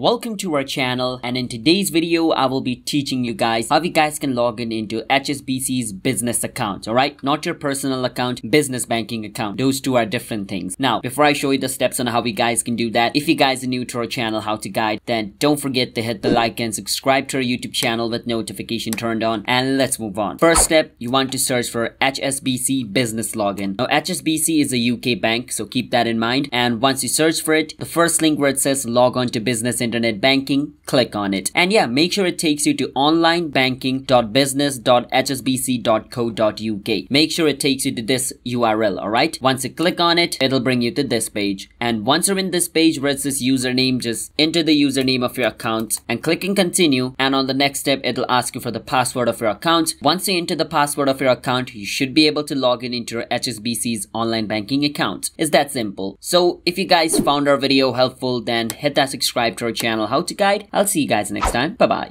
Welcome to our channel and in today's video I will be teaching you guys how you guys can log in into HSBC's business account alright not your personal account business banking account. Those two are different things. Now before I show you the steps on how you guys can do that if you guys are new to our channel how to guide then don't forget to hit the like and subscribe to our YouTube channel with notification turned on and let's move on. First step you want to search for HSBC business login. Now HSBC is a UK bank so keep that in mind and once you search for it the first link where it says log on to business internet banking, click on it. And yeah, make sure it takes you to onlinebanking.business.hsbc.co.uk. Make sure it takes you to this URL, alright? Once you click on it, it'll bring you to this page. And once you're in this page where it says username, just enter the username of your account and clicking continue. And on the next step, it'll ask you for the password of your account. Once you enter the password of your account, you should be able to log in into your HSBC's online banking account. It's that simple. So if you guys found our video helpful, then hit that subscribe to our channel how to guide. I'll see you guys next time. Bye bye.